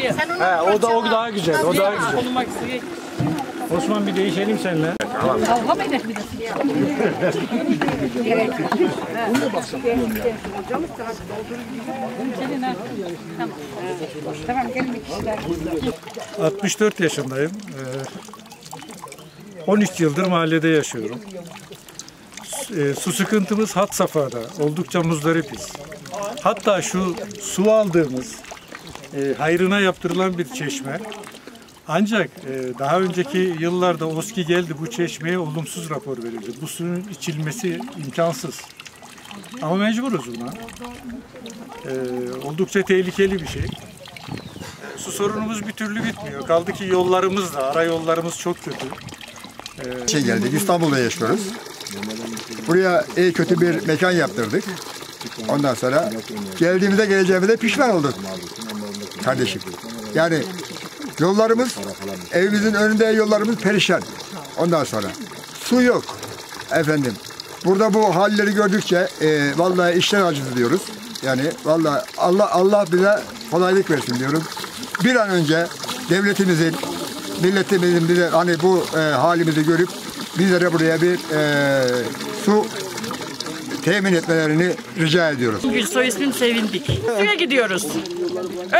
şeye. He, o da o daha güzel. O daha güzel. Osman bir değişelim seninle. Kavga mı eder bir de? Senin ha. Tamam. Tamam gelin bir kişiler. 64 yaşındayım. Ee, 13 yıldır mahallede yaşıyorum. Su- e, Su sıkıntımız hat safhada. Oldukça muzdaripiz. Hatta şu su aldığımız e, hayrına yaptırılan bir çeşme. Ancak e, daha önceki yıllarda OSKİ geldi bu çeşmeye olumsuz rapor verildi. Bu suyun içilmesi imkansız. Ama mecburuz buna. E, oldukça tehlikeli bir şey. Su sorunumuz bir türlü bitmiyor. Kaldı ki yollarımız da, ara yollarımız çok kötü. şey geldik. İstanbul'da yaşıyoruz. Buraya iyi kötü bir mekan yaptırdık. Ondan sonra geldiğimizde geleceğimizde pişman olduk. Kardeşim. Yani yollarımız, evimizin önünde yollarımız perişan. Ondan sonra su yok. Efendim. Burada bu halleri gördükçe e, vallahi işler acıdı diyoruz. Yani vallahi Allah Allah bize kolaylık versin diyorum. Bir an önce devletimizin, milletimizin bize hani bu e, halimizi görüp bizlere buraya bir e, su temin etmelerini rica ediyoruz. Gülsoy ismim Sevindik. Suya gidiyoruz.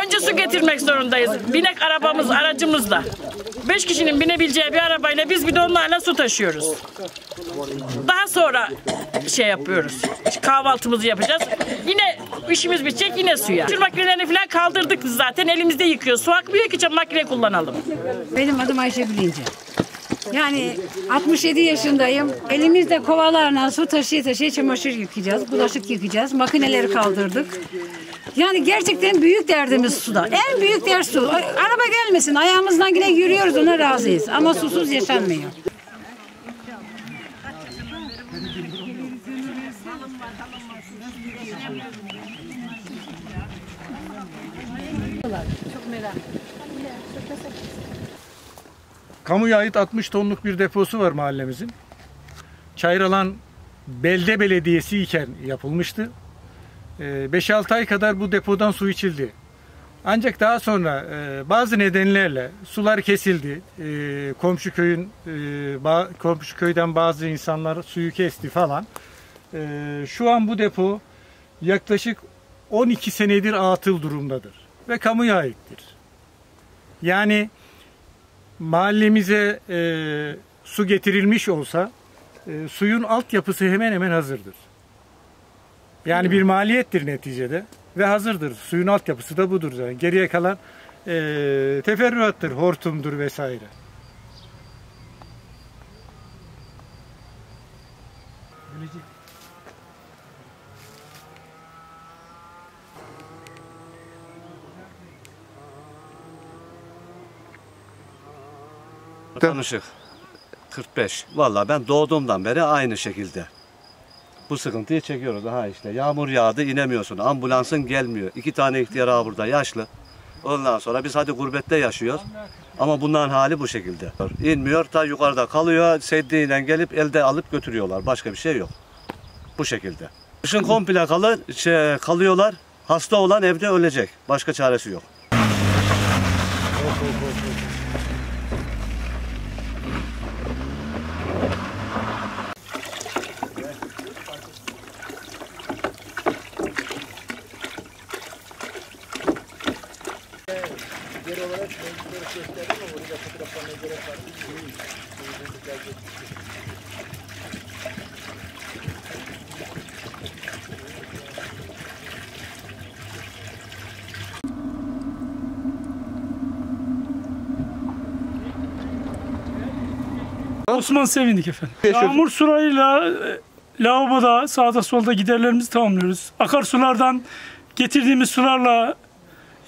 Önce su getirmek zorundayız. Binek arabamız, aracımızla. Beş kişinin binebileceği bir arabayla biz bidonlarla su taşıyoruz. Daha sonra şey yapıyoruz. Kahvaltımızı yapacağız. Yine işimiz bitecek yine suya. Şu makinelerini falan kaldırdık zaten elimizde yıkıyoruz. Su akmıyor ki makine kullanalım. Benim adım Ayşe Bilinci. Yani 67 yaşındayım. Elimizde kovalarla su taşıya taşıya çamaşır yıkayacağız, bulaşık yıkayacağız, makineleri kaldırdık. Yani gerçekten büyük derdimiz suda. En büyük dert su. Araba gelmesin, ayağımızdan yine yürüyoruz ona razıyız. Ama susuz yaşanmıyor. Kamuya ait 60 tonluk bir deposu var mahallemizin. Çayralan belde belediyesi iken yapılmıştı. Ee, 5-6 ay kadar bu depodan su içildi. Ancak daha sonra e, bazı nedenlerle sular kesildi. E, komşu köyün e, komşu köyden bazı insanlar suyu kesti falan. Şu an bu depo yaklaşık 12 senedir atıl durumdadır ve kamuya aittir. Yani mahallemize e, su getirilmiş olsa e, suyun altyapısı hemen hemen hazırdır. Yani bir maliyettir neticede ve hazırdır. Suyun altyapısı da budur zaten. Geriye kalan e, teferruattır, hortumdur vesaire. Tanışık. 45. Vallahi ben doğduğumdan beri aynı şekilde. Bu sıkıntıyı çekiyoruz. Ha işte yağmur yağdı inemiyorsun. Ambulansın gelmiyor. İki tane ihtiyar ağa burada yaşlı. Ondan sonra biz hadi gurbette yaşıyoruz. Ama bunların hali bu şekilde. İnmiyor ta yukarıda kalıyor. Seddiyle gelip elde alıp götürüyorlar. Başka bir şey yok. Bu şekilde. Kışın komple kalı, şey, kalıyorlar. Hasta olan evde ölecek. Başka çaresi yok. Osman Sevindik efendim. Yağmur sularıyla e, lavaboda sağda solda giderlerimizi tamamlıyoruz. Akarsulardan getirdiğimiz sularla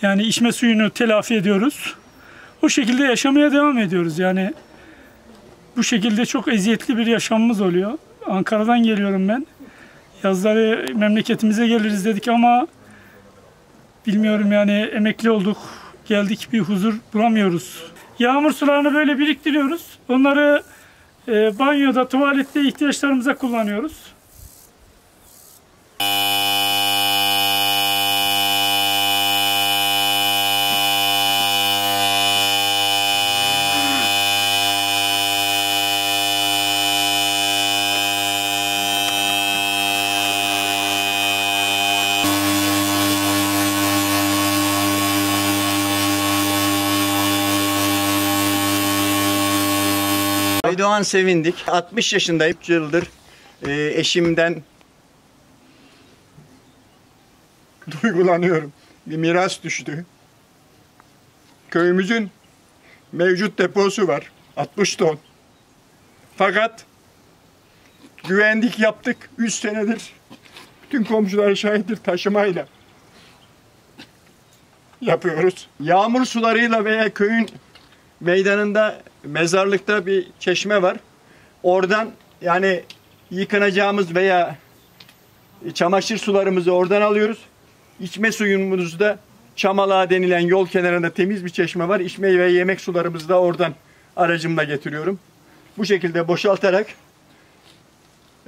yani içme suyunu telafi ediyoruz. O şekilde yaşamaya devam ediyoruz. Yani bu şekilde çok eziyetli bir yaşamımız oluyor. Ankara'dan geliyorum ben. Yazları memleketimize geliriz dedik ama bilmiyorum yani emekli olduk. Geldik bir huzur bulamıyoruz. Yağmur sularını böyle biriktiriyoruz. Onları e, banyoda, tuvalette ihtiyaçlarımıza kullanıyoruz. Doğan Sevindik. 60 yaşındayım. 3 yıldır e, eşimden duygulanıyorum. Bir miras düştü. Köyümüzün mevcut deposu var. 60 ton. Fakat güvenlik yaptık 3 senedir. Bütün komşular şahittir taşımayla yapıyoruz. Yağmur sularıyla veya köyün meydanında mezarlıkta bir çeşme var. Oradan yani yıkanacağımız veya çamaşır sularımızı oradan alıyoruz. İçme suyumuzu da Çamalağa denilen yol kenarında temiz bir çeşme var. İçme ve yemek sularımızı da oradan aracımla getiriyorum. Bu şekilde boşaltarak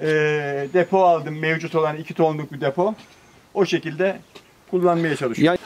eee, depo aldım. Mevcut olan iki tonluk bir depo. O şekilde kullanmaya çalışıyorum.